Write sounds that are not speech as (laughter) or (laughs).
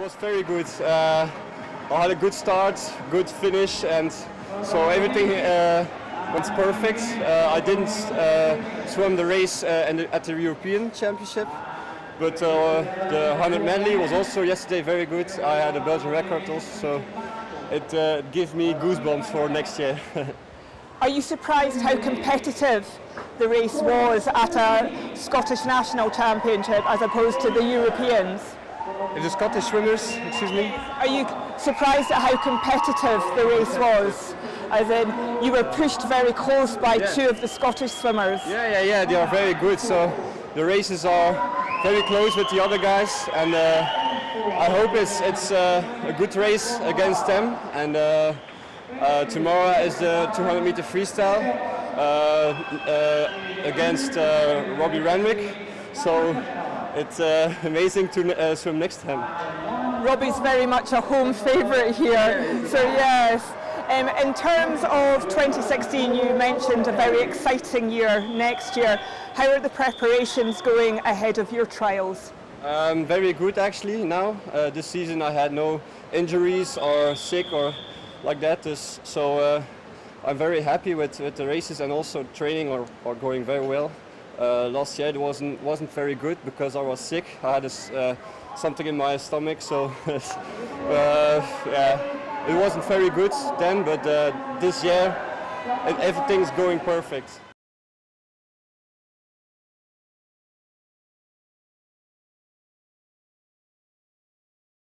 It was very good. Uh, I had a good start, good finish, and so everything uh, went perfect. Uh, I didn't uh, swim the race uh, at the European Championship, but uh, the 100 medley was also yesterday very good. I had a Belgian record also, so it gave me goosebumps for next year. (laughs) Are you surprised how competitive the race was at a Scottish National Championship as opposed to the Europeans? The Scottish swimmers, excuse me. Are you surprised at how competitive the race was? As in, you were pushed very close by Yeah. two of the Scottish swimmers. Yeah, yeah, yeah, they are very good. So the races are very close with the other guys, and uh, I hope it's it's uh, a good race against them. And uh, uh, tomorrow is the 200 meter freestyle uh, uh, against uh, Robbie Renwick. So it's uh, (laughs) amazing to uh, swim next to him. Robbie's very much a home favourite here. So yes. Um, in terms of 2016, you mentioned a very exciting year next year. How are the preparations going ahead of your trials? Um, very good actually now. Uh, this season I had no injuries or sick or like that. So uh, I'm very happy with, with the races and also training are, are going very well. Uh, last year it wasn't wasn't very good because I was sick. I had a uh, something in my stomach, so (laughs) uh, yeah, it wasn't very good then. But uh, this year, everything's going perfect.